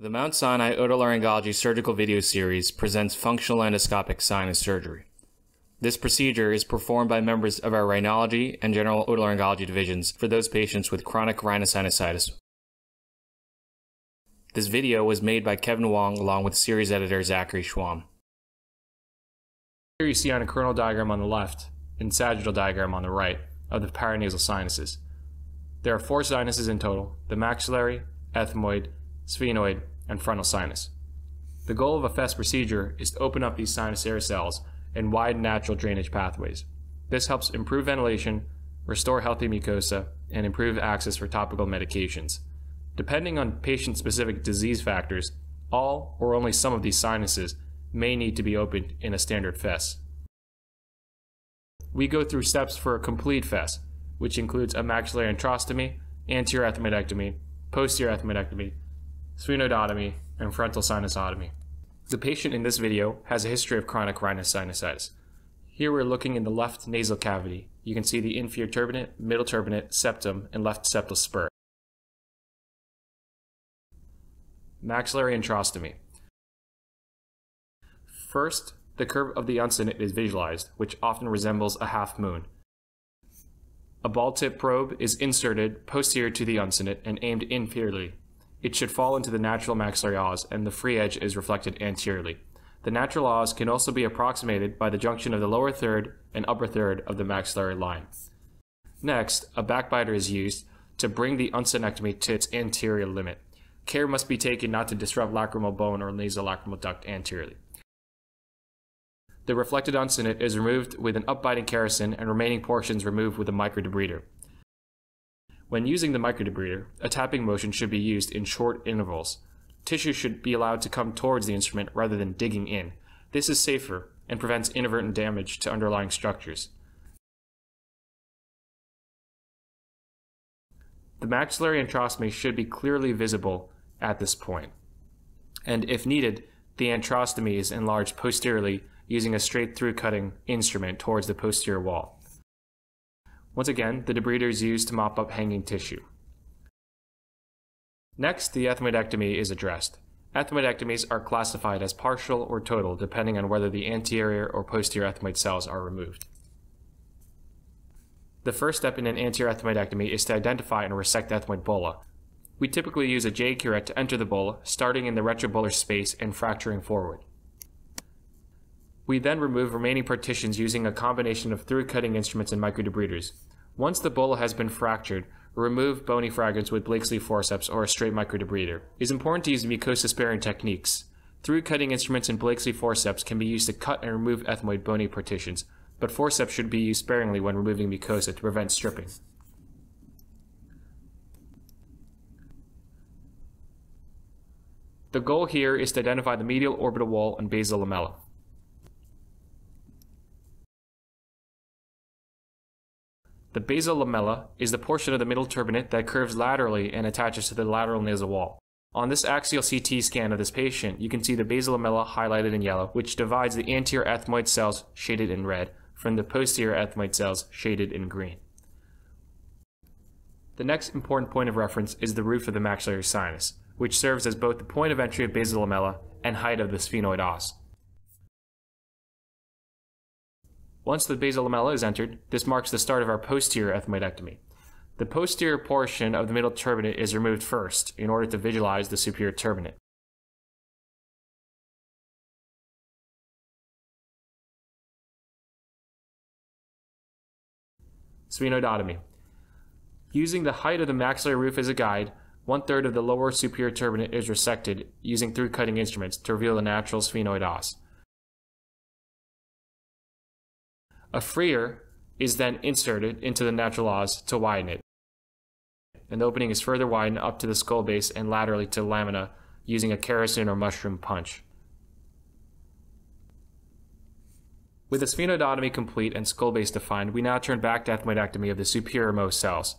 The Mount Sinai Otolaryngology Surgical Video Series presents functional endoscopic sinus surgery. This procedure is performed by members of our rhinology and general otolaryngology divisions for those patients with chronic rhinosinusitis. This video was made by Kevin Wong along with series editor Zachary Schwam. Here you see on a coronal diagram on the left and sagittal diagram on the right of the paranasal sinuses. There are four sinuses in total, the maxillary, ethmoid, sphenoid, and frontal sinus. The goal of a FESS procedure is to open up these sinus air cells and widen natural drainage pathways. This helps improve ventilation, restore healthy mucosa, and improve access for topical medications. Depending on patient-specific disease factors, all or only some of these sinuses may need to be opened in a standard FESS. We go through steps for a complete FESS, which includes a maxillary antrostomy, anterior ethmoidectomy, posterior ethmoidectomy, sphenoidotomy, and frontal sinusotomy. The patient in this video has a history of chronic rhinosinusitis. Here we're looking in the left nasal cavity. You can see the inferior turbinate, middle turbinate, septum, and left septal spur. Maxillary antrostomy. First, the curve of the uncinate is visualized, which often resembles a half moon. A ball tip probe is inserted posterior to the uncinate and aimed inferiorly, it should fall into the natural maxillary os, and the free edge is reflected anteriorly. The natural os can also be approximated by the junction of the lower third and upper third of the maxillary line. Next, a backbiter is used to bring the uncinectomy to its anterior limit. Care must be taken not to disrupt lacrimal bone or nasolacrimal duct anteriorly. The reflected uncinate is removed with an upbiting kerrison and remaining portions removed with a microdebrider. When using the microdebrider, a tapping motion should be used in short intervals. Tissue should be allowed to come towards the instrument rather than digging in. This is safer and prevents inadvertent damage to underlying structures. The maxillary antrostomy should be clearly visible at this point. And if needed, the antrostomy is enlarged posteriorly using a straight through cutting instrument towards the posterior wall. Once again, the debrider is used to mop up hanging tissue. Next, the ethmoidectomy is addressed. Ethmoidectomies are classified as partial or total depending on whether the anterior or posterior ethmoid cells are removed. The first step in an anterior ethmoidectomy is to identify and resect the ethmoid bulla. We typically use a J curette to enter the bulla, starting in the retrobullar space and fracturing forward. We then remove remaining partitions using a combination of through-cutting instruments and microdebriders. Once the bulla has been fractured, remove bony fragments with Blakesley forceps or a straight microdebrider. It is important to use mucosa-sparing techniques. Through-cutting instruments and Blakesley forceps can be used to cut and remove ethmoid bony partitions, but forceps should be used sparingly when removing mucosa to prevent stripping. The goal here is to identify the medial orbital wall and basal lamella. The basal lamella is the portion of the middle turbinate that curves laterally and attaches to the lateral nasal wall. On this axial CT scan of this patient, you can see the basal lamella highlighted in yellow, which divides the anterior ethmoid cells, shaded in red, from the posterior ethmoid cells, shaded in green. The next important point of reference is the roof of the maxillary sinus, which serves as both the point of entry of basal lamella and height of the sphenoid os. Once the basal lamella is entered, this marks the start of our posterior ethmoidectomy. The posterior portion of the middle turbinate is removed first in order to visualize the superior turbinate. Sphenoidotomy. Using the height of the maxillary roof as a guide, one third of the lower superior turbinate is resected using through cutting instruments to reveal the natural sphenoid os. A freer is then inserted into the natural os to widen it. And the opening is further widened up to the skull base and laterally to lamina using a kerrison or mushroom punch. With the sphenoidotomy complete and skull base defined, we now turn back to ethmoidectomy of the superiormost cells.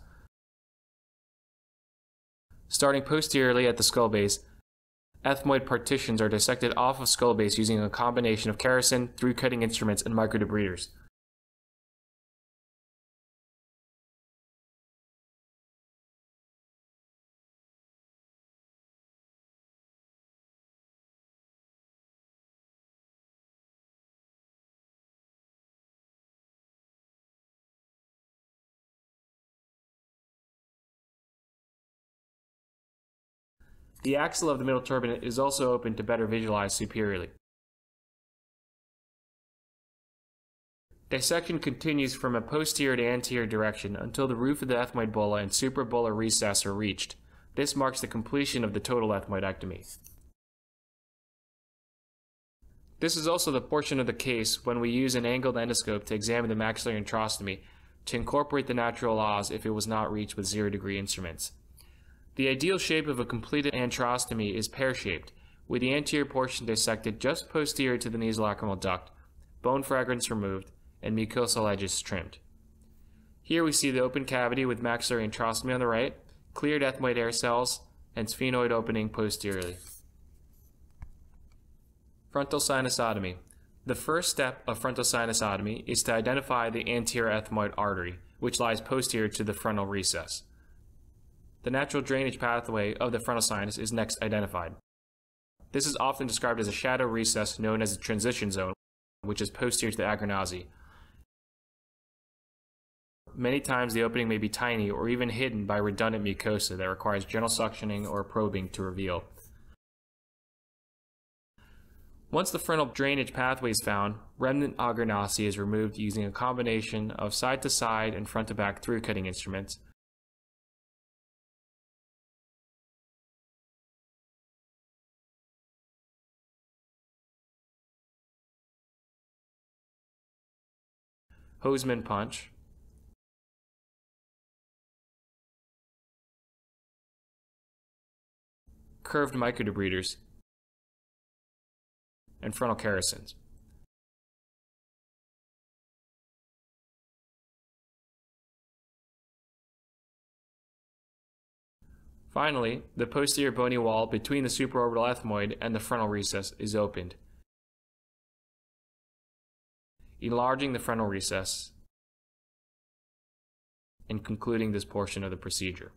Starting posteriorly at the skull base, ethmoid partitions are dissected off of skull base using a combination of kerrison, through cutting instruments, and microdebriders. The axilla of the middle turbinate is also open to better visualize superiorly. Dissection continues from a posterior to anterior direction until the roof of the ethmoid bulla and suprabullar recess are reached. This marks the completion of the total ethmoidectomy. This is also the portion of the case when we use an angled endoscope to examine the maxillary antrostomy to incorporate the natural os if it was not reached with zero degree instruments. The ideal shape of a completed antrostomy is pear-shaped, with the anterior portion dissected just posterior to the nasolacrimal duct, bone fragments removed, and mucosal edges trimmed. Here we see the open cavity with maxillary antrostomy on the right, cleared ethmoid air cells, and sphenoid opening posteriorly. Frontal sinusotomy. The first step of frontal sinusotomy is to identify the anterior ethmoid artery, which lies posterior to the frontal recess. The natural drainage pathway of the frontal sinus is next identified. This is often described as a shadow recess known as the transition zone, which is posterior to the agger nasi, Many times the opening may be tiny or even hidden by redundant mucosa that requires gentle suctioning or probing to reveal. Once the frontal drainage pathway is found, remnant agger nasi is removed using a combination of side-to-side and front-to-back through-cutting instruments. Hosemann punch, curved microdebriders, and frontal Kerrisons. Finally, the posterior bony wall between the supraorbital ethmoid and the frontal recess is opened, enlarging the frontal recess and concluding this portion of the procedure.